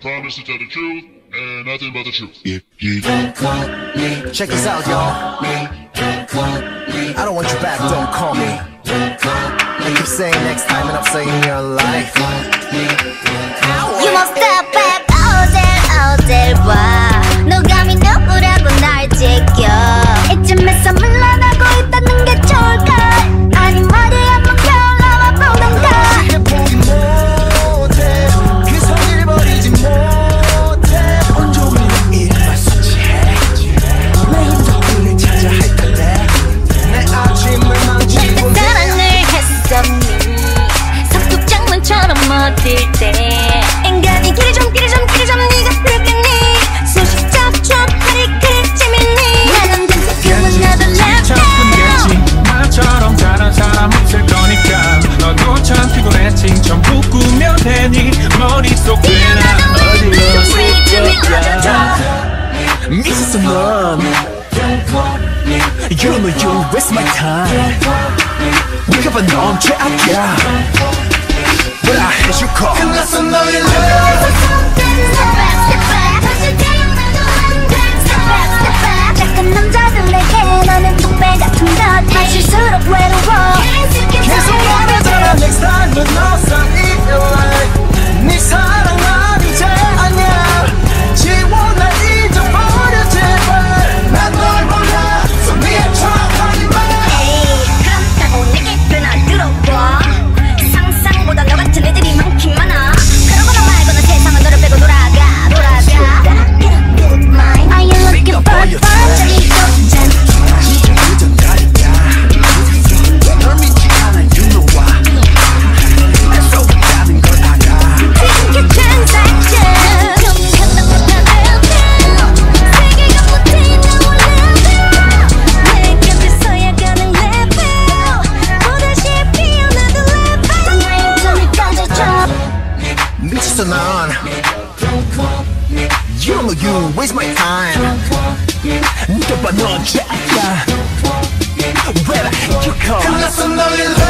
promise to tell the truth and nothing but the truth. If you don't call me, check this out, y'all. I don't want you back, don't call me. keep saying next time, and I'm saying your life. You must 떨어질 때 인간이 길이 좀 길이 좀 길이 좀 네가 필겠니 소식 잡초 팔이 그리 재밌니 나는 검색하면 나도 나쁘 나처럼 다른 사람 없을 거니까 너도 참 피곤했지 좀 묶으면 되니 머릿속 되나 어디로 쏠까 미쳤어 넌 You know you waste my time 네가 봐, 넌 최악이야 But I hate you call. And that's love. Don't call me. You know you waste my time. Don't call me. 너봐 너 자야. Where the you come?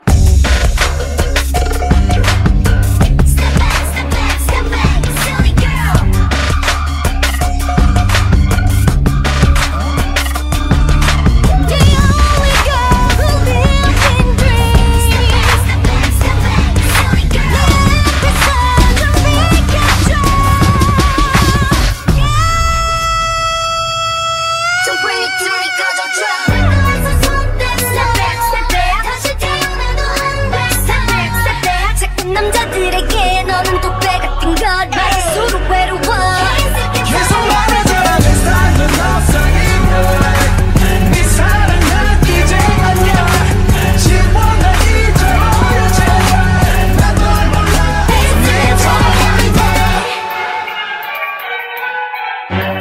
Thank you.